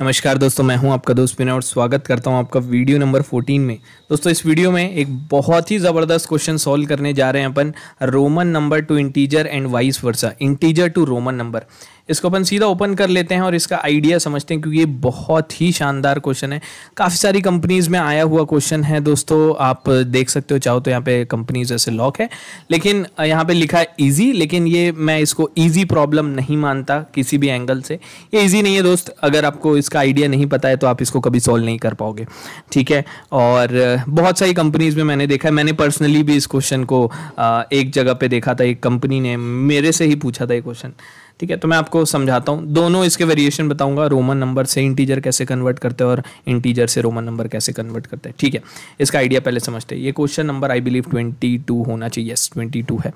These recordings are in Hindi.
नमस्कार दोस्तों, मैं हूँ आपका दोस्त विनय और स्वागत करता हूँ आपका वीडियो नंबर 14 में। दोस्तों, इस वीडियो में एक बहुत ही ज़बरदस्त क्वेश्चन सॉल्व करने जा रहे हैं अपन, Roman number to integer and vice versa. Integer to Roman number. इसको अपन सीधा ओपन कर लेते हैं और इसका आइडिया समझते हैं, क्योंकि ये बहुत ही शानदार क्वेश्चन है। काफ़ी सारी कंपनीज़ में आया हुआ क्वेश्चन है दोस्तों, आप देख सकते हो, चाहो तो यहाँ पे कंपनीज़ ऐसे लॉक है। लेकिन यहाँ पे लिखा है ईजी लेकिन ये मैं इसको ईजी प्रॉब्लम नहीं मानता किसी भी एंगल से। ये ईजी नहीं है दोस्त, अगर आपको इसका आइडिया नहीं पता है तो आप इसको कभी सॉल्व नहीं कर पाओगे, ठीक है? और बहुत सारी कंपनीज़ में मैंने देखा है, मैंने पर्सनली भी इस क्वेश्चन को एक जगह पे देखा था, एक कंपनी ने मेरे से ही पूछा था ये क्वेश्चन ठीक है तो मैं आपको समझाता हूँ। दोनों इसके वेरिएशन बताऊँगा रोमन नंबर से इंटीजर कैसे कन्वर्ट करते हैं और इंटीजर से रोमन नंबर कैसे कन्वर्ट करते हैं। ठीक है, इसका आइडिया पहले समझते हैं। ये question number I believe twenty two होना चाहिए। यस ट्वेंटी टू है।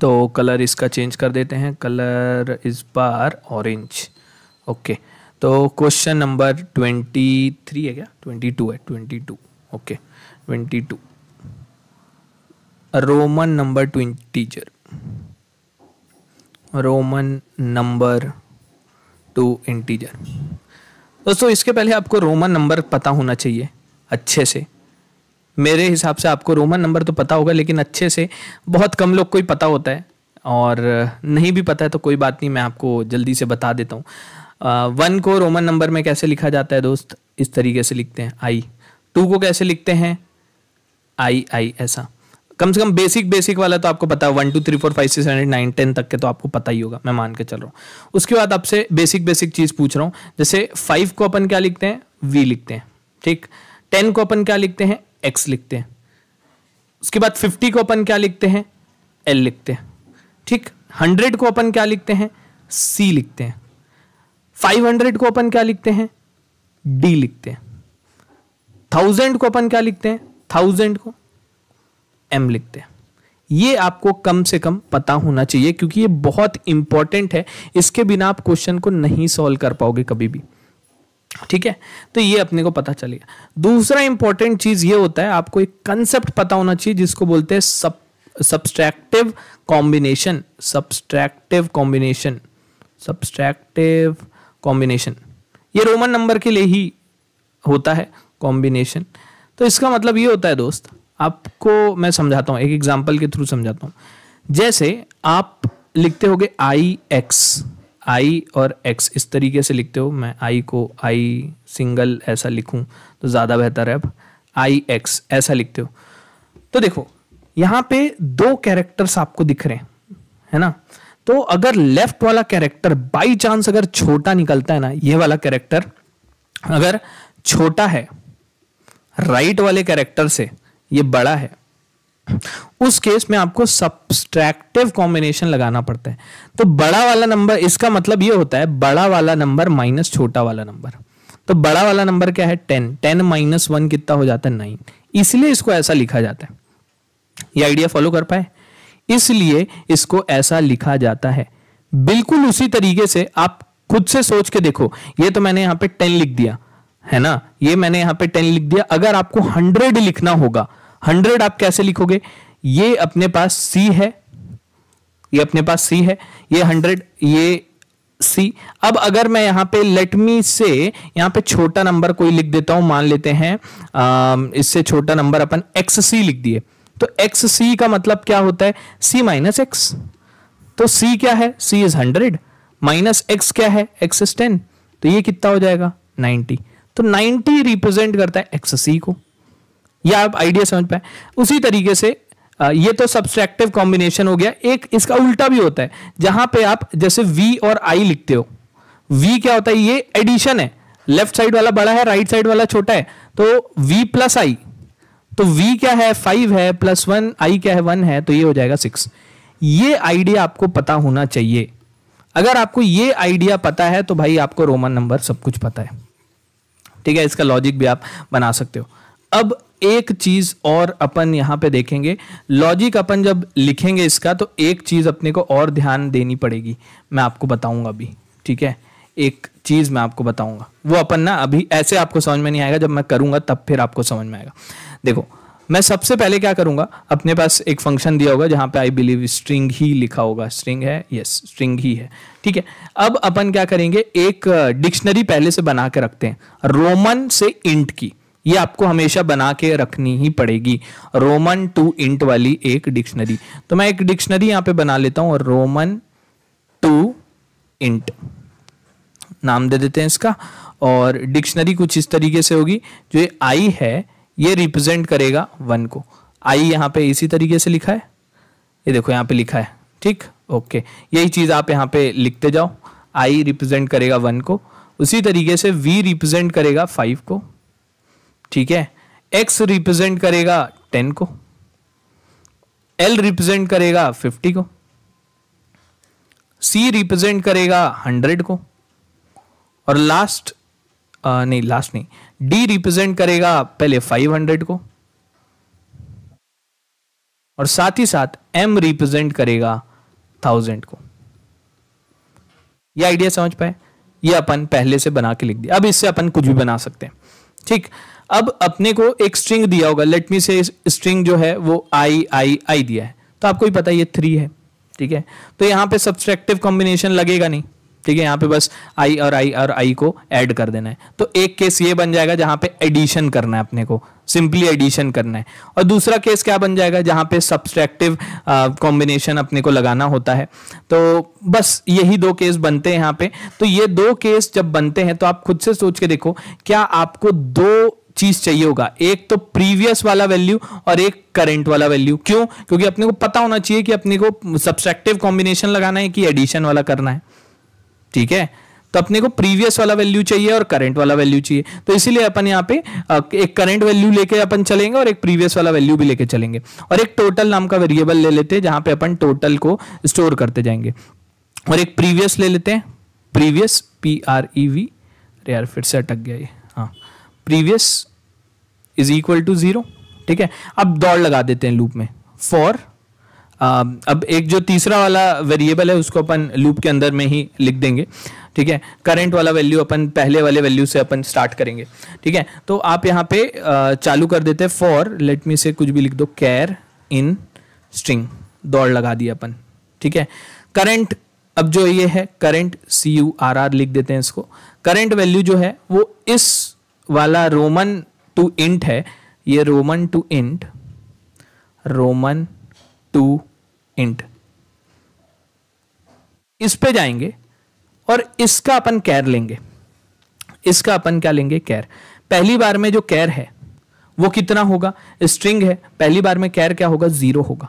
तो कलर इसका चेंज कर देते हैं। कलर इस बार ऑरेंज ओके तो क्वेश्चन नंबर ट्वेंटी थ्री है क्या? ट्वेंटी टू है twenty two okay twenty two Roman number to integer Roman number to integer. दोस्तों, इसके पहले आपको रोमन नंबर पता होना चाहिए, अच्छे से। मेरे हिसाब से आपको रोमन नंबर तो पता होगा, लेकिन अच्छे से बहुत कम लोग को ही पता होता है। और नहीं भी पता है तो कोई बात नहीं, मैं आपको जल्दी से बता देता हूँ। वन को रोमन नंबर में कैसे लिखा जाता है दोस्त? इस तरीके से लिखते हैं। आई। टू को कैसे लिखते हैं? आई आई, ऐसा। कम से कम बेसिक बेसिक वाला तो आपको पता है one two three four five six hundred nine ten तक के तो आपको पता ही होगा, मैं मान के चल रहा हूँ। उसके बाद आपसे बेसिक बेसिक चीज़ पूछ रहा हूँ, जैसे फाइव को अपन क्या लिखते हैं? वी लिखते हैं, ठीक? टेन को अपन क्या लिखते हैं? एक्स लिखते हैं। उसके बाद फिफ्टी को अपन क्या लिखते हैं? एल लिखते हैं, ठीक? हंड्रेड को अपन क्या लिखते हैं? सी लिखते हैं। फाइव हंड्रेड को अपन क्या लिखते हैं? डी लिखते हैं। थाउज़ेंड को अपन क्या लिखते हैं? थाउज़ेंड को। एम लिखते हैं। ये आपको कम से कम पता होना चाहिए क्योंकि ये बहुत इंपॉर्टेंट है। इसके बिना आप क्वेश्चन को नहीं सॉल्व कर पाओगे कभी भी। ठीक है? तो ये अपने को पता चलेगा दूसरा इंपॉर्टेंट चीज़ ये होता है, आपको एक कंसेप्ट पता होना चाहिए जिसको बोलते हैं sub subtractive combination subtractive combination subtractive combination ये रोमन नंबर के लिए ही होता है कॉम्बिनेशन तो इसका मतलब ये होता है दोस्त आपको मैं समझाता हूँ, एक एग्ज़ाम्पल के थ्रू समझाता हूँ। जैसे आप लिखते होगे आई एक्स आई और एक्स इस तरीके से लिखते हो, मैं आई को आई सिंगल ऐसा लिखूं तो ज़्यादा बेहतर है अब। आई एक्स ऐसा लिखते हो। तो देखो, यहाँ पे दो कैरेक्टर्स आपको दिख रहे हैं, है ना? तो अगर लेफ़्ट वाला कैरेक्टर बाई चांस अगर छोटा निकलता है ना ये वाला कैरेक्टर अगर छोटा है राइट वाले कैरेक्टर से ये बड़ा है। उस केस में आपको सब्सट्रैक्टिव कॉम्बिनेशन लगाना पड़ता है। तो बड़ा वाला नंबर इसका मतलब ये होता है, बड़ा वाला नंबर माइनस छोटा वाला नंबर तो बड़ा वाला नंबर क्या है? टेन टेन माइनस वन कितना हो जाता है? नाइन इसलिए इसको ऐसा लिखा जाता है। ये आइडिया फॉलो कर पाए? इसलिए इसको ऐसा लिखा जाता है। बिल्कुल उसी तरीके से आप खुद से सोच के देखो। ये तो मैंने यहाँ पे टेन लिख दिया। है ना? ये मैंने यहाँ पे टेन लिख दिया। अगर आपको हंड्रेड लिखना होगा हंड्रेड आप कैसे लिखोगे? ये अपने पास सी है। ये अपने पास सी है। ये हंड्रेड ये सी अब अगर मैं यहाँ पे लेट मी से यहाँ पे छोटा नंबर कोई लिख देता हूँ, मान लेते हैं इससे छोटा नंबर अपन एक्स सी लिख दिए। तो एक्स सी का मतलब क्या होता है? सी माइनस एक्स तो सी क्या है? C is hundred minus X क्या है? एक्स इज़ टेन तो ये कितना हो जाएगा? नाइनटी तो 90 रिप्रेजेंट करता है एक्स सी को। या आप आइडिया समझ पाए। उसी तरीके से ये तो सब्सट्रैक्टिव कॉम्बिनेशन हो गया। एक इसका उल्टा भी होता है। जहाँ पे आप जैसे v और i लिखते हो। V क्या होता है? ये एडिशन है। लेफ़्ट साइड वाला बड़ा है राइट साइड वाला छोटा है। तो v प्लस आई तो v क्या है? फाइव है प्लस वन आई क्या है? वन है। तो ये हो जाएगा सिक्स ये आइडिया आपको पता होना चाहिए। अगर आपको ये आइडिया पता है तो भाई आपको रोमन नंबर सब कुछ पता है। ठीक है, इसका लॉजिक भी आप बना सकते हो। अब एक चीज़ और अपन यहाँ पे देखेंगे। लॉजिक अपन जब लिखेंगे इसका तो एक चीज़ अपने को और ध्यान देनी पड़ेगी। मैं आपको बताऊँगा अभी, ठीक है? एक चीज़ मैं आपको बताऊँगा। वो अपन ना अभी ऐसे आपको समझ में नहीं आएगा, जब मैं करूँगा तब फिर आपको समझ में आएगा। देखो, मैं सबसे पहले क्या करूँगा, अपने पास एक फ़ंक्शन दिया होगा जहाँ पे आई बिलीव स्ट्रिंग ही लिखा होगा। स्ट्रिंग है? यस स्ट्रिंग ही है। ठीक है? अब अपन क्या करेंगे? एक डिक्शनरी पहले से बना के रखते हैं। रोमन से इंट की। ये आपको हमेशा बना के रखनी ही पड़ेगी। रोमन टू इंट वाली एक डिक्शनरी। तो मैं एक डिक्शनरी यहाँ पे बना लेता हूँ रोमन टू इंट। नाम दे देते हैं इसका। और डिक्शनरी कुछ इस तरीके से होगी। जो ये आई है, ये रिप्रेजेंट करेगा वन को। आई यहाँ पे इसी तरीके से लिखा है। ये देखो, यहाँ पे लिखा है। ठीक? ओके यही चीज़ आप यहाँ पे लिखते जाओ। आई रिप्रेजेंट करेगा वन को। उसी तरीके से वी रिप्रेजेंट करेगा फाइव को। ठीक है? एक्स रिप्रेजेंट करेगा टेन को। एल रिप्रेजेंट करेगा फिफ्टी को। सी रिप्रेजेंट करेगा हंड्रेड को। और लास्ट आ, नहीं लास्ट नहीं। डी रिप्रेजेंट करेगा पहले फाइव हंड्रेड को। और साथ ही साथ एम रिप्रेजेंट करेगा थाउज़ेंड को। ये आइडिया समझ पाए? ये अपन पहले से बना के लिख दिया। अब इससे अपन कुछ भी बना सकते हैं। ठीक? अब अपने को एक स्ट्रिंग दिया होगा। लेट मी से स्ट्रिंग जो है, वो आई आई आई दिया है। तो आपको ही पता है, ये थ्री है। ठीक है? तो यहाँ पे सब्सट्रैक्टिव कॉम्बिनेशन लगेगा नहीं। ठीक है, यहाँ पे बस आई और आई और आई को ऐड कर देना है। तो एक केस ये बन जाएगा जहाँ पे एडिशन करना है अपने को सिंपली एडिशन करना है। और दूसरा केस क्या बन जाएगा जहाँ पे सब्सट्रैक्टिव कॉम्बिनेशन अपने को लगाना होता है। तो बस यही दो केस बनते हैं यहाँ पे। तो ये दो केस जब बनते हैं तो आप खुद से सोच के देखो, क्या आपको दो चीज़ चाहिए होगा? एक तो प्रीवियस वाला वैल्यू और एक करंट वाला वैल्यू क्यों? क्योंकि अपने को पता होना चाहिए कि अपने को सब्सट्रैक्टिव कॉम्बिनेशन लगाना है कि एडिशन वाला करना है। ठीक है? तो अपने को प्रीवियस वाला वैल्यू चाहिए और करंट वाला वैल्यू चाहिए। तो इसीलिए अपन यहाँ पे एक करंट वैल्यू लेके अपन चलेंगे और एक प्रीवियस वाला वैल्यू भी लेके चलेंगे। और एक टोटल नाम का वेरिएबल ले लेते हैं जहाँ पे अपन टोटल को स्टोर करते जाएँगे। और एक प्रीवियस ले लेते हैं। Previous P R E V अरे यार, फिर से अटक गया ये। हाँ। Previous is equal to zero ठीक है? अब दौड़ लगा देते हैं लूप में। फॉर अब एक जो तीसरा वाला वेरिएबल है, उसको अपन लूप के अंदर में ही लिख देंगे, ठीक है? करंट वाला वैल्यू अपन पहले वाले वैल्यू से अपन स्टार्ट करेंगे, ठीक है? तो आप यहाँ पे चालू कर देते फॉर लेट मी से कुछ भी लिख दो कैर इन स्ट्रिंग दौड़ लगा दिया अपन, ठीक है? करंट अब जो ये है current C U R R लिख देते हैं इसको। करंट वैल्यू जो है, वो इस वाला रोमन टू इंट है, ये Roman to int Roman to int इस पे जाएँगे और इसका अपन कैर लेंगे। इसका अपन क्या लेंगे? कैर पहली बार में जो कैर है, वो कितना होगा? स्ट्रिंग है। पहली बार में कैर क्या होगा? ज़ीरो होगा।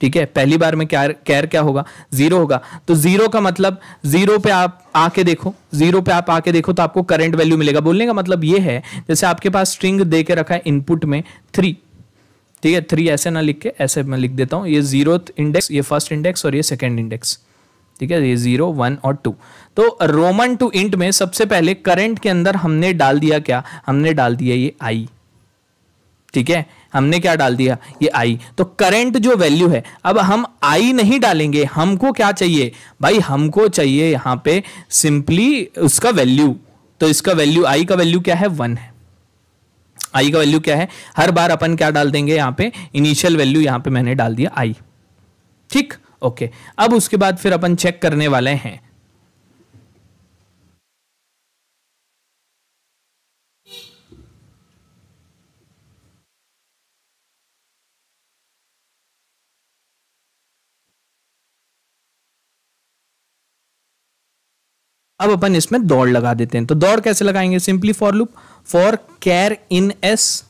ठीक है? पहली बार में कैर कैर क्या होगा? ज़ीरो होगा। तो ज़ीरो का मतलब ज़ीरो पे आप आके देखो। ज़ीरो पे आप आके देखो तो आपको करंट वैल्यू मिलेगा। बोलने का मतलब ये है, जैसे आपके पास स्ट्रिंग दे के रखा है इनपुट में थ्री ठीक है? थ्री ऐसे ना लिख के, ऐसे मैं लिख देता हूँ। ये ज़ीरो इंडेक्स ये फ़र्स्ट इंडेक्स और ये सेकेंड इंडेक्स ठीक है? ये ज़ीरो वन और टू तो रोमन टू इंट में सबसे पहले करंट के अंदर हमने डाल दिया क्या? हमने डाल दिया ये आई ठीक है? हमने क्या डाल दिया? ये आई तो करंट जो वैल्यू है, अब हम आई नहीं डालेंगे। हमको क्या चाहिए? भाई, हमको चाहिए यहाँ पे सिंपली उसका वैल्यू तो इसका वैल्यू आई का वैल्यू क्या है? वन है। आई का वैल्यू क्या है? हर बार अपन क्या डाल देंगे यहाँ पे? इनिशियल वैल्यू यहाँ पे मैंने डाल दिया आई ठीक? ओके अब उसके बाद फिर अपन चेक करने वाले हैं। अब अपन इसमें दौड़ लगा देते हैं। तो दौड़ कैसे लगाएँगे? Simply for loop for char in S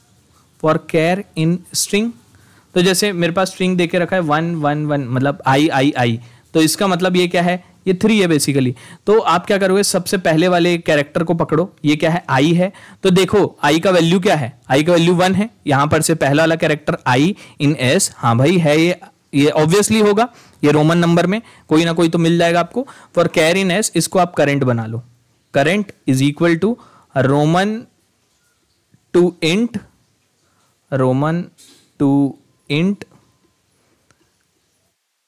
for char in string तो जैसे मेरे पास स्ट्रिंग देके रखा है वन वन वन मतलब आई आई आई तो इसका मतलब ये क्या है? ये थ्री है बेसिकली तो आप क्या करोगे? सबसे पहले वाले कैरेक्टर को पकड़ो। ये क्या है? आई है। तो देखो आई का वैल्यू क्या है? आई का वैल्यू वन है। यहाँ पर से पहला वाला कैरेक्टर आई इन एस हाँ भाई, है ये ये ऑब्वियसली होगा। ये रोमन नंबर में, कोई ना कोई तो मिल जाएगा आपको। फॉर कैर इन एस इसको आप करंट बना लो। Current is equal to Roman to int Roman to int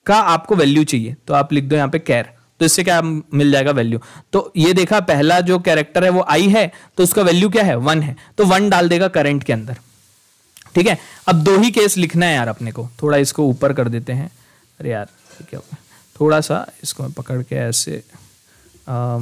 का आपको वैल्यू चाहिए। तो आप लिख दो यहाँ पे कैर तो इससे क्या मिल जाएगा वैल्यू तो ये देखा, पहला जो कैरेक्टर है वो आई है तो उसका वैल्यू क्या है? वन है। तो वन डाल देगा करंट के अंदर। ठीक है? अब दो ही केस लिखना है यार अपने को। थोड़ा इसको ऊपर कर देते हैं। अरे यार। क्या थोड़ा सा इसको मैं पकड़ के ऐसे आ,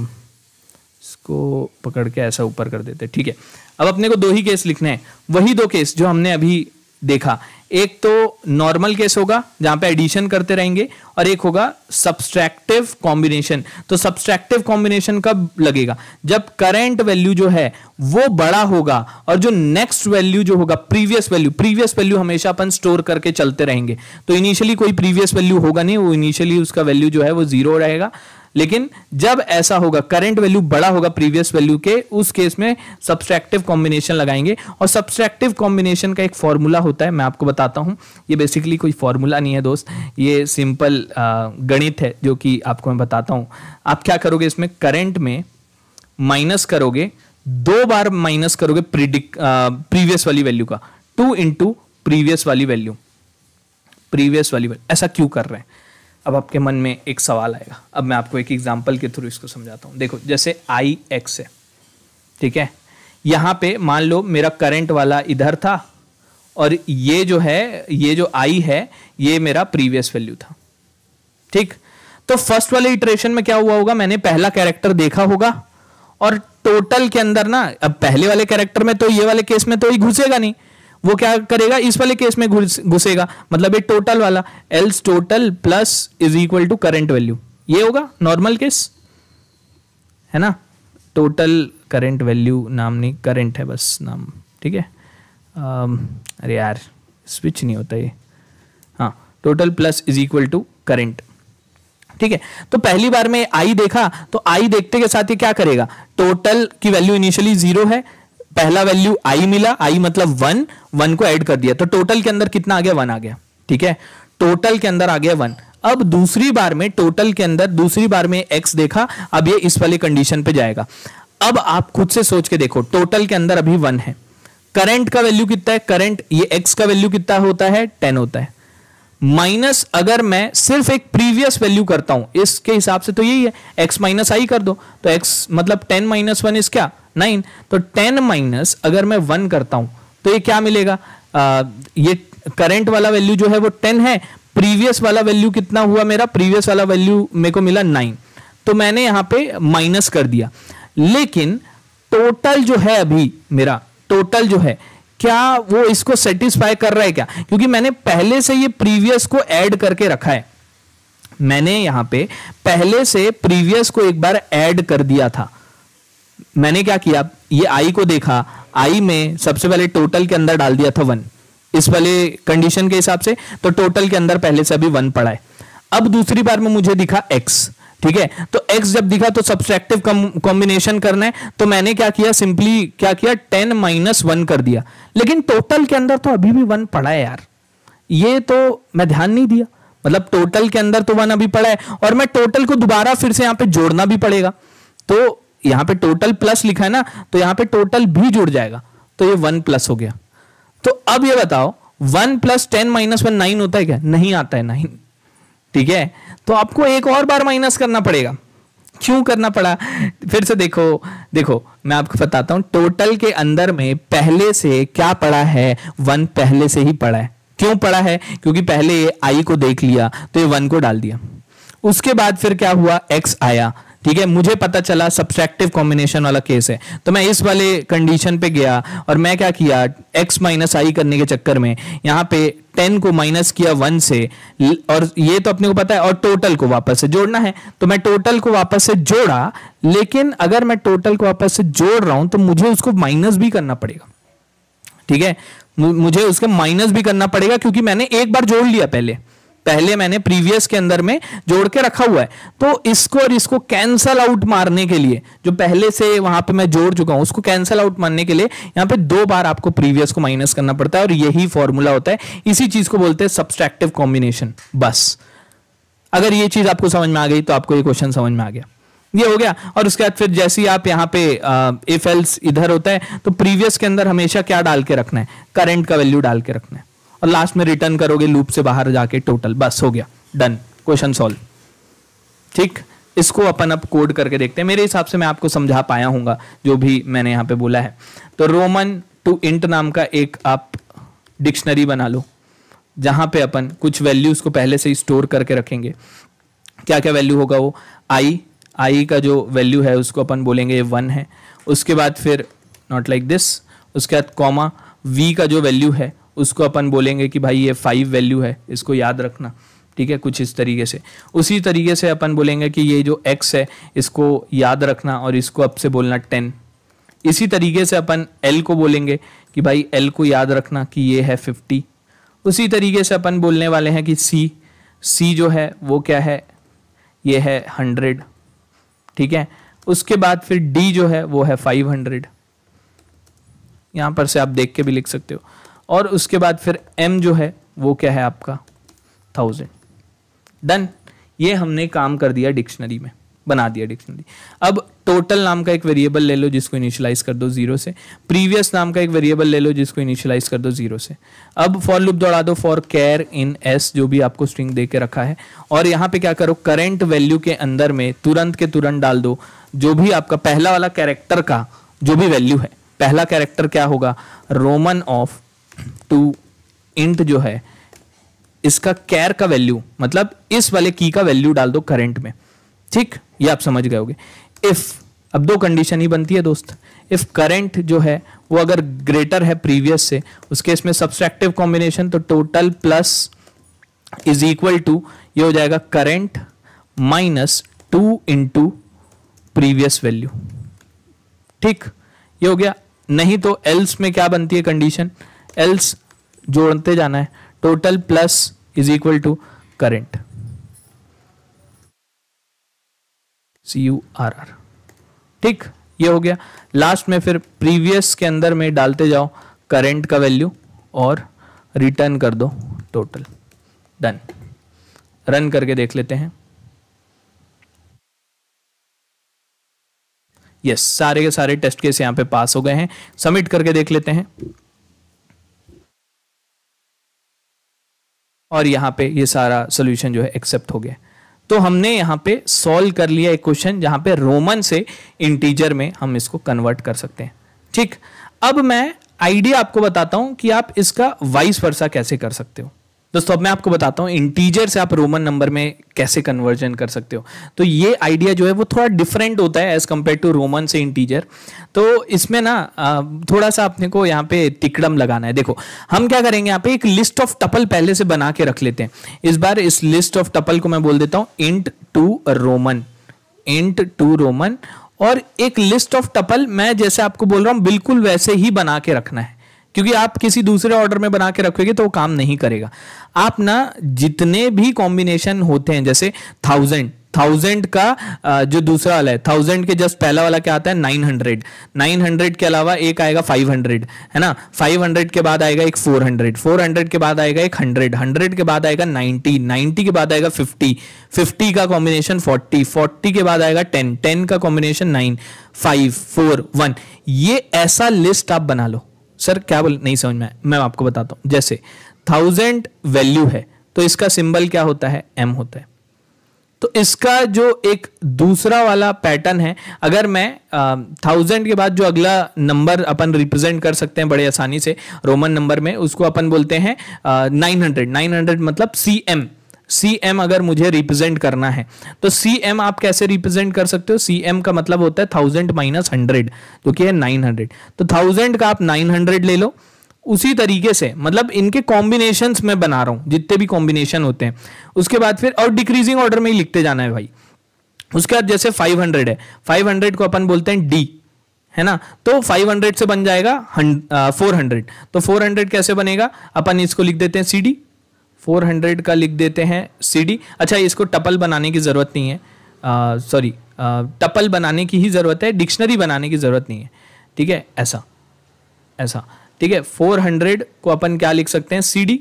इसको पकड़ के ऐसा ऊपर कर देते। ठीक है। अब अपने को दो ही केस लिखने हैं। वही दो केस जो हमने अभी देखा। एक तो नॉर्मल केस होगा, जहाँ पे एडिशन करते रहेंगे, और एक होगा सब्सट्रैक्टिव कॉम्बिनेशन तो सब्सट्रैक्टिव कॉम्बिनेशन कब लगेगा? जब करंट वैल्यू जो है, वो बड़ा होगा, और जो नेक्स्ट वैल्यू जो होगा प्रीवियस वैल्यू प्रीवियस वैल्यू हमेशा अपन स्टोर करके चलते रहेंगे। तो इनिशियली कोई प्रीवियस वैल्यू होगा नहीं, वो इनिशियली उसका वैल्यू जो है, वो ज़ीरो रहेगा। लेकिन जब ऐसा होगा करंट वैल्यू बड़ा होगा प्रीवियस वैल्यू के, उस केस में सब्सट्रैक्टिव कॉम्बिनेशन लगाएँगे और सब्सट्रैक्टिव कॉम्बिनेशन का एक फॉर्मूला होता है, मैं आपको बताता हूँ। ये बेसिकली कोई फॉर्मूला नहीं है दोस्त, ये सिंपल गणित है, जो कि आपको मैं बताता हूँ। आप क्या करोगे इसमें? करंट में माइनस करोगे, दो बार माइनस करोगे प्रीडिक प्रीवियस वाली वैल्यू का। टू इंटू प्रीवियस वाली वैल्यू प्रीवियस वाली वैल्यू ऐसा क्यों कर रहे हैं? अब आपके मन में एक सवाल आएगा। अब मैं आपको एक एग्ज़ाम्पल के थ्रू इसको समझाता हूँ। देखो, जैसे आई एक्स है, ठीक है? यहाँ पे मान लो मेरा करंट वाला इधर था और ये जो है, ये जो आई है, ये मेरा प्रीवियस वैल्यू था, ठीक? तो फ़र्स्ट वाले इटरेशन में क्या हुआ होगा? मैंने पहला कैरेक्टर देखा होगा और टोटल के अंदर ना, अब पहले वाले कैरेक्टर में तो ये वाले केस में तो ही घुसेगा नहीं। वो क्या करेगा? इस वाले केस में घुसेगा। मतलब ये टोटल वाला। Else total plus is equal to current value ये होगा नॉर्मल केस है ना? टोटल करेंट वैल्यू नाम नहीं करेंट है बस नाम। ठीक है? अरे यार स्विच नहीं होता ये। हाँ total plus is equal to current ठीक है? तो पहली बार में आई देखा तो आई देखते के साथ ये क्या करेगा? टोटल की वैल्यू इनिशियली ज़ीरो है पहला वैल्यू आई मिला आई मतलब वन वन को ऐड कर दिया। तो टोटल के अंदर कितना आ गया? वन आ गया। ठीक है? टोटल के अंदर आ गया वन अब दूसरी बार में टोटल के अंदर, दूसरी बार में एक्स देखा, अब ये इस वाले कंडीशन पे जाएगा। अब आप खुद से सोच के देखो टोटल के अंदर अभी वन है। करंट का वैल्यू कितना है? करंट ये एक्स का वैल्यू कितना होता है? टेन होता है। माइनस अगर मैं सिर्फ़ एक प्रीवियस वैल्यू करता हूँ इसके हिसाब से तो यही है एक्स माइनस आई कर दो तो एक्स मतलब टेन माइनस वन इस क्या? नाइन तो टेन माइनस अगर मैं वन करता हूँ तो ये क्या मिलेगा? आ, ये करंट वाला वैल्यू जो है वो टेन है प्रीवियस वाला वैल्यू कितना हुआ मेरा? प्रीवियस वाला वैल्यू मेरे को मिला नाइन तो मैंने यहाँ पे माइनस कर दिया। लेकिन टोटल जो है अभी मेरा टोटल जो है क्या वो इसको सेटिस्फाई कर रहा है क्या? क्योंकि मैंने पहले से ये प्रीवियस को ऐड करके रखा है। मैंने यहाँ पे पहले से प्रीवियस को एक बार ऐड कर दिया था। मैंने क्या किया? ये आई को देखा। आई में सबसे पहले टोटल के अंदर डाल दिया था वन इस वाले कंडीशन के हिसाब से तो टोटल के अंदर पहले से अभी वन पड़ा है। अब दूसरी बार में मुझे दिखा एक्स ठीक है? तो x जब दिखा तो सब्सट्रैक्टिव कॉम्बिनेशन करना है तो मैंने क्या किया? सिंपली क्या किया? टेन माइनस वन कर दिया। लेकिन टोटल के अंदर तो अभी भी वन पड़ा है यार। ये तो मैं ध्यान नहीं दिया। मतलब टोटल के अंदर तो वन अभी पड़ा है, और मैं टोटल को दोबारा फिर से यहाँ पे जोड़ना भी पड़ेगा। तो यहाँ पे टोटल प्लस लिखा है ना तो यहाँ पे टोटल भी जुड़ जाएगा। तो ये वन प्लस हो गया। तो अब ये बताओ, one plus ten minus one nine होता है क्या? नहीं आता है नाइन। ठीक है? तो आपको एक और बार माइनस करना पड़ेगा। क्यों करना पड़ा? फिर से देखो देखो, मैं आपको बताता हूँ टोटल के अंदर में पहले से क्या पड़ा है? वन पहले से ही पड़ा है। क्यों पड़ा है? क्योंकि पहले आई को देख लिया तो ये वन को डाल दिया। उसके बाद फिर क्या हुआ? एक्स आया। ठीक है, मुझे पता चला सब्सट्रैक्टिव कॉम्बिनेशन वाला केस है। तो मैं इस वाले कंडीशन पे गया और मैं क्या किया, x माइनस आई करने के चक्कर में यहाँ पे 10 को माइनस किया वन से, और ये तो अपने को पता है, और टोटल को वापस से जोड़ना है। तो मैं टोटल को वापस से जोड़ा, लेकिन अगर मैं टोटल को वापस से जोड़ रहा हूँ तो मुझे उसको माइनस भी करना पड़ेगा। ठीक है? मुझे उसके माइनस भी करना पड़ेगा, क्योंकि मैंने एक बार जोड़ लिया पहले। पहले मैंने प्रीवियस के अंदर में जोड़ के रखा हुआ है। तो इसको और इसको कैंसल आउट मारने के लिए, जो पहले से वहाँ पे मैं जोड़ चुका हूँ, उसको कैंसल आउट मारने के लिए यहाँ पे दो बार आपको प्रीवियस को माइनस करना पड़ता है और यही फॉर्मूला होता है। इसी चीज़ को बोलते हैं सब्सट्रैक्टिव कॉम्बिनेशन बस। अगर ये चीज़ आपको समझ में आ गई तो आपको ये क्वेश्चन समझ में आ गया। ये हो गया। और उसके बाद फिर जैसे ही आप यहाँ पे इफ़ एल्स इधर होता है तो प्रीवियस के अंदर हमेशा क्या डाल के रखना है? करंट का वैल्यू डाल के रखना है। और लास्ट में रिटर्न करोगे लूप से बाहर जाके टोटल बस हो गया डन क्वेश्चन सॉल्व ठीक? इसको अपन अब कोड करके देखते हैं। मेरे हिसाब से मैं आपको समझा पाया हूँ जो भी मैंने यहाँ पे बोला है। तो रोमन टू इंट नाम का एक आप डिक्शनरी बना लो, जहाँ पे अपन कुछ वैल्यूज़ को पहले से ही स्टोर करके रखेंगे। क्या क्या वैल्यू होगा वो? आई आई का जो वैल्यू है, उसको अपन बोलेंगे वन है। उसके बाद फिर नॉट लाइक दिस उसके बाद कॉमा वी का जो वैल्यू है उसको अपन बोलेंगे कि भाई ये फाइव वैल्यू है, इसको याद रखना। ठीक है? कुछ इस तरीके से। उसी तरीके से अपन बोलेंगे कि ये जो एक्स है, इसको याद रखना और इसको अब से बोलना टेन इसी तरीके से अपन एल को बोलेंगे कि भाई एल को याद रखना कि ये है फिफ्टी उसी तरीके से अपन बोलने वाले हैं कि सी सी जो है, वो क्या है? ये है हंड्रेड ठीक है? उसके बाद फिर डी जो है, वो है फाइव हंड्रेड यहाँ पर से आप देख के भी लिख सकते हो। और उसके बाद फिर एम जो है, वो क्या है आपका? थाउज़ेंड डन ये हमने काम कर दिया डिक्शनरी में, बना दिया डिक्शनरी अब टोटल नाम का एक वेरिएबल ले लो जिसको इनिशियलाइज कर दो ज़ीरो से. प्रीवियस नाम का एक वेरिएबल ले लो जिसको इनिशियलाइज कर दो ज़ीरो से. अब फॉर लूप दौड़ा दो फॉर कैर इन एस जो भी आपको स्ट्रिंग दे के रखा है. और यहाँ पे क्या करो करंट वैल्यू के अंदर में तुरंत के तुरंत डाल दो. जो भी आपका पहला वाला कैरेक्टर का जो भी वैल्यू है, पहला कैरेक्टर क्या होगा? रोमन ऑफ़ टू इंट जो है, इसका कैर का वैल्यू मतलब इस वाले की का वैल्यू डाल दो करंट में। ठीक? ये आप समझ गए होगे। इफ़ अब दो कंडीशन ही बनती है दोस्त। इफ़ करंट जो है, वो अगर ग्रेटर है प्रीवियस से, उस केस में सब्सट्रैक्टिव कॉम्बिनेशन तो total plus is equal to ये हो जाएगा current minus two into previous value ठीक? ये हो गया। नहीं तो एल्स में क्या बनती है कंडीशन एल्स जोड़ते जाना है total plus is equal to current C U R R ठीक ये हो गया। लास्ट में फिर प्रीवियस के अंदर में डालते जाओ करेंट का वैल्यू और रिटर्न कर दो टोटल डन रन करके देख लेते हैं। यस yes, सारे के सारे टेस्ट केस यहाँ पे पास हो गए हैं। सबमिट करके देख लेते हैं। और यहाँ पे ये सारा सोल्यूशन जो है एक्सेप्ट हो गया। तो हमने यहाँ पे सॉल्व कर लिया एक क्वेश्चन जहाँ पे रोमन से इंटीजर में हम इसको कन्वर्ट कर सकते हैं। ठीक? अब मैं आइडिया आपको बताता हूँ कि आप इसका वाइस वर्षा कैसे कर सकते हो। दोस्तों, अब मैं आपको बताता हूँ इंटीजर से आप रोमन नंबर में कैसे कन्वर्जन कर सकते हो। तो ये आइडिया जो है, वो थोड़ा डिफरेंट होता है एज कंपेयर टू रोमन से इंटीजर तो इसमें ना थोड़ा सा अपने को यहाँ पे तिकड़म लगाना है। देखो, हम क्या करेंगे, यहाँ पे एक लिस्ट ऑफ़ टपल पहले से बना के रख लेते हैं। इस बार इस लिस्ट ऑफ़ टपल को मैं बोल देता हूँ int to Roman int to Roman और एक लिस्ट ऑफ़ टपल मैं जैसे आपको बोल रहा हूँ, बिल्कुल वैसे ही बना के रखना है। क्योंकि आप किसी दूसरे ऑर्डर में बना के रखोगे तो वो काम नहीं करेगा। आप ना जितने भी कॉम्बिनेशन होते हैं, जैसे थाउज़ेंड थाउज़ेंड का जो दूसरा वाला है थाउज़ेंड के जस्ट पहला वाला क्या आता है? नाइन हंड्रेड नाइन हंड्रेड के अलावा एक आएगा फाइव हंड्रेड है ना? फाइव हंड्रेड के बाद आएगा एक फोर हंड्रेड फोर हंड्रेड के बाद आएगा एक हंड्रेड हंड्रेड के बाद आएगा नाइनटी नाइनटी के बाद आएगा फिफ्टी फिफ्टी का कॉम्बिनेशन फोर्टी फोर्टी के बाद आएगा टेन टेन का combination nine five four one ये ऐसा लिस्ट आप बना लो। सर क्या बोल, नहीं समझ में मैं आपको बताता हूँ। जैसे थाउज़ेंड वैल्यू है तो इसका सिंबल क्या होता है? एम होता है। तो इसका जो एक दूसरा वाला पैटर्न है, अगर मैं थाउज़ेंड के बाद जो अगला नंबर अपन रिप्रेजेंट कर सकते हैं बड़े आसानी से रोमन नंबर में, उसको अपन बोलते हैं नाइन हंड्रेड नाइन हंड्रेड मतलब सी एम सी एम अगर मुझे रिप्रेजेंट करना है तो सी एम आप कैसे रिप्रेजेंट कर सकते हो? सी एम का मतलब होता है थाउज़ेंड माइनस हंड्रेड जो कि है नाइन हंड्रेड तो थाउज़ेंड का आप नाइन हंड्रेड ले लो। उसी तरीके से मतलब इनके कॉम्बिनेशन में बना रहा हूँ, जितने भी कॉम्बिनेशन होते हैं। उसके बाद फिर, और डिक्रीजिंग ऑर्डर में ही लिखते जाना है भाई। उसके बाद जैसे 500 है 500 को अपन बोलते हैं डी है ना? तो 500 से बन जाएगा फोर हंड्रेड तो 400 कैसे बनेगा? अपन इसको लिख देते हैं सी डी फोर हंड्रेड का लिख देते हैं सी डी अच्छा इसको टपल बनाने की ज़रूरत नहीं है। सॉरी टपल बनाने की ही ज़रूरत है, डिक्शनरी बनाने की ज़रूरत नहीं है। ठीक है? ऐसा ऐसा। ठीक है? फोर हंड्रेड को अपन क्या लिख सकते हैं? C D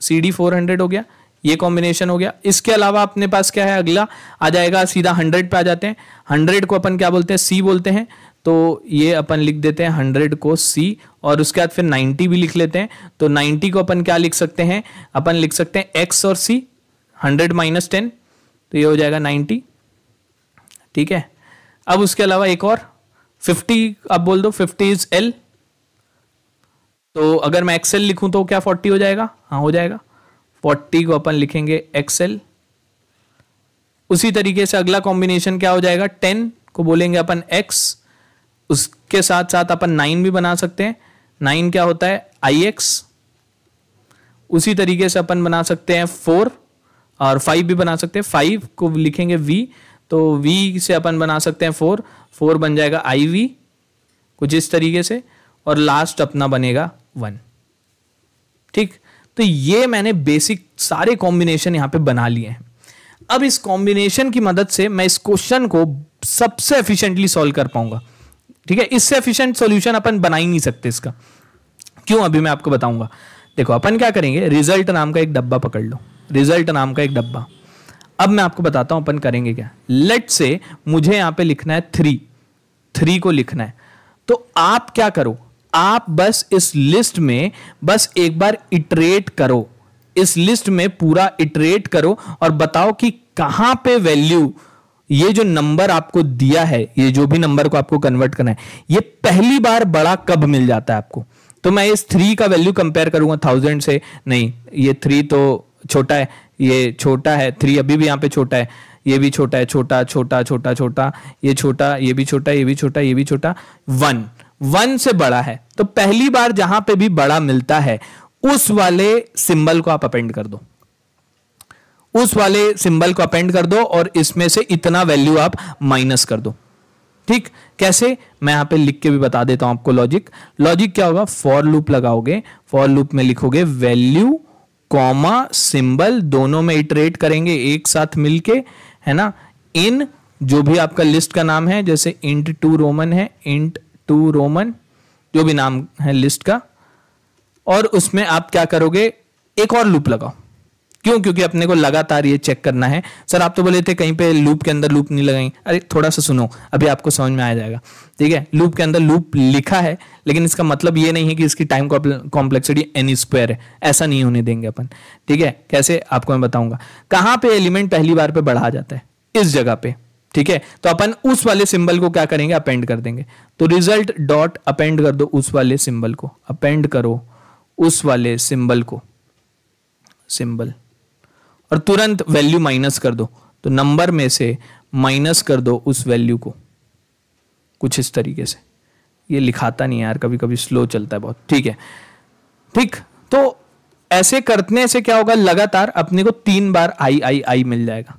C D four hundred हो गया। ये कॉम्बिनेशन हो गया। इसके अलावा अपने पास क्या है? अगला आ जाएगा, सीधा हंड्रेड पे आ जाते हैं। हंड्रेड को अपन क्या बोलते हैं? सी बोलते हैं। तो ये अपन लिख देते हैं हंड्रेड को सी, और उसके बाद फिर नाइन्टी भी लिख लेते हैं। तो नाइन्टी को अपन क्या लिख सकते हैं? अपन लिख सकते हैं एक्स और सी, हंड्रेड माइनस टेन तो ये हो जाएगा नाइन्टी ठीक है? अब उसके अलावा एक और, फिफ्टी, अब बोल दो फिफ्टी इज़ एल। तो अगर मैं एक्सेल लिखूं तो क्या फोर्टी हो जाएगा? हाँ हो जाएगा। फोर्टी को अपन लिखेंगे एक्सेल। उसी तरीके से अगला कॉम्बिनेशन क्या हो जाएगा? टेन को बोलेंगे अपन एक्स। उसके साथ साथ अपन नाइन भी बना सकते हैं। नाइन क्या होता है? आई एक्स उसी तरीके से अपन बना सकते हैं फोर और फाइव भी बना सकते हैं। फाइव को लिखेंगे वी तो वी से अपन बना सकते हैं फोर फोर बन जाएगा आई वी कुछ इस तरीके से, और लास्ट अपना बनेगा वन ठीक? तो ये मैंने बेसिक सारे कॉम्बिनेशन यहाँ पे बना लिए हैं। अब इस कॉम्बिनेशन की मदद से मैं इस क्वेश्चन को सबसे एफिशिएंटली सॉल्व कर पाऊँगा। ठीक है, इससे एफिशिएंट सॉल्यूशन अपन बना ही नहीं सकते इसका। क्यों? अभी मैं आपको बताऊँगा। देखो, अपन क्या करेंगे? रिज़ल्ट नाम का एक डब्बा पकड़ लो। रिज़ल्ट नाम का एक डब्बा। अब मैं आपको बताता हूँ, अपन करेंगे क्या? लेट से मुझे यहाँ पे लिखना है थ्री थ्री को लिखना है। तो आप क्या करो? आप बस इस लिस्ट में बस एक बार इटरेट करो। इस लिस्ट में पूरा इटरेट करो और बताओ कि कहाँ पे वैल्यू ये जो नंबर आपको दिया है, ये जो भी नंबर को आपको कन्वर्ट करना है, ये पहली बार बड़ा कब मिल जाता है आपको? तो मैं इस थ्री का वैल्यू कंपेयर करूँगा थाउज़ेंड से। नहीं, ये थ्री तो छोटा है, ये छोटा है थ्री अभी भी यहाँ पे छोटा है, ये भी छोटा है, छोटा छोटा छोटा छोटा, ये छोटा, ये भी छोटा, ये भी छोटा, ये भी छोटा वन वन से बड़ा है। तो पहली बार जहाँ पे भी बड़ा मिलता है, उस वाले सिंबल को आप अपेंड कर दो। उस वाले सिंबल को अपेंड कर दो और इसमें से इतना वैल्यू आप माइनस कर दो। ठीक? कैसे? मैं यहाँ पे लिख के भी बता देता हूँ आपको लॉजिक लॉजिक क्या होगा? फॉर लूप लगाओगे। फॉर लूप में लिखोगे वैल्यू कॉमा सिंबल दोनों में इटरेट करेंगे एक साथ मिलके, है ना? इन जो भी आपका लिस्ट का नाम है, जैसे इंट टू रोमन है इंट टू रोमन जो भी नाम है लिस्ट का, और उसमें आप क्या करोगे? एक और लूप लगाओ। क्यों? क्योंकि अपने को लगातार ये चेक करना है। सर आप तो बोले थे कहीं पे लूप के अंदर लूप नहीं लगाएँगे अरे थोड़ा सा सुनो, अभी आपको समझ में आ जाएगा। ठीक है? लूप के अंदर लूप लिखा है, लेकिन इसका मतलब ये नहीं है कि इसकी टाइम कॉम्प्लेक्सिटी एन स्क्वायर है। ऐसा नहीं होने देंगे अपन। ठीक है? कैसे? आपको मैं बताऊँगा। कहाँ पे एलिमेंट पहली बार पे बढ़ा जाता है? इस जगह पे। ठीक है? तो अपन उस वाले सिंबल को क्या करेंगे? अपेंड कर देंगे। तो रिज़ल्ट डॉट अपेंड कर दो उस वाले सिंबल को। अपेंड करो उस वाले सिंबल को। सिंबल और तुरंत वैल्यू माइनस कर दो। तो नंबर में से माइनस कर दो उस वैल्यू को। कुछ इस तरीके से। ये लिखाता नहीं यार कभी कभी स्लो चलता है बहुत। ठीक है। ठीक तो ऐसे करने से क्या होगा? लगातार अपने को तीन बार आई आई आई मिल जाएगा।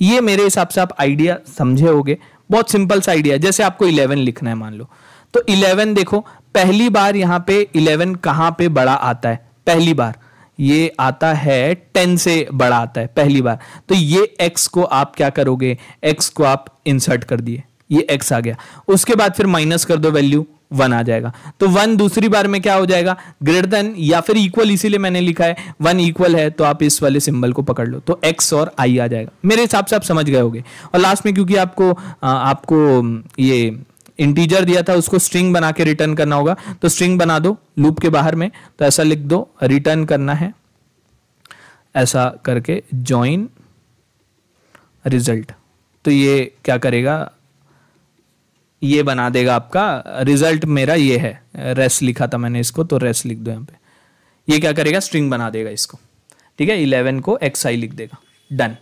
ये मेरे हिसाब से आप आइडिया समझे होगे। बहुत सिंपल सा आइडिया जैसे आपको इलेवन लिखना है, मान लो। तो इलेवन देखो, पहली बार यहाँ पे इलेवन कहाँ पे बड़ा आता है? पहली बार। ये आता है टेन से बड़ा आता है पहली बार। तो ये एक्स को आप क्या करोगे? एक्स को आप इंसर्ट कर दिए। ये एक्स आ गया। उसके बाद फिर माइनस कर दो वैल्यू वन आ जाएगा। तो वन दूसरी बार में क्या हो जाएगा? ग्रेटर देन या फिर इक्वल इसीलिए मैंने लिखा है वन इक्वल है तो आप इस वाले सिंबल को पकड़ लो। तो एक्स और आई आ जाएगा। मेरे हिसाब से आप समझ गए होगे। और लास्ट में क्योंकि आपको आ, आपको ये इंटीजर दिया था, उसको स्ट्रिंग बना के रिटर्न करना होगा। तो स्ट्रिंग बना दो लूप के बाहर में तो ऐसा लिख दो रिटर्न करना है। ऐसा करके ज्वाइन रिज़ल्ट तो ये क्या करेगा? ये बना देगा आपका रिज़ल्ट मेरा ये है। रेस लिखा था मैंने इसको तो रेस लिख दो यहाँ पे। ये क्या करेगा? स्ट्रिंग बना देगा इसको। ठीक है? इलेवन को एक्स आई लिख देगा। डन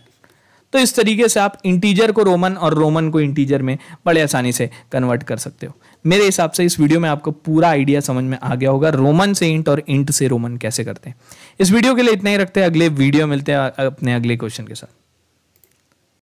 तो इस तरीके से आप इंटीजर को रोमन और रोमन को इंटीजर में बड़े आसानी से कन्वर्ट कर सकते हो। मेरे हिसाब से इस वीडियो में आपको पूरा आइडिया समझ में आ गया होगा, रोमन से इंट और इंट से रोमन कैसे करते हैं। इस वीडियो के लिए इतना ही रखते हैं, अगले वीडियो मिलते हैं अपने अगले क्वेश्चन के साथ।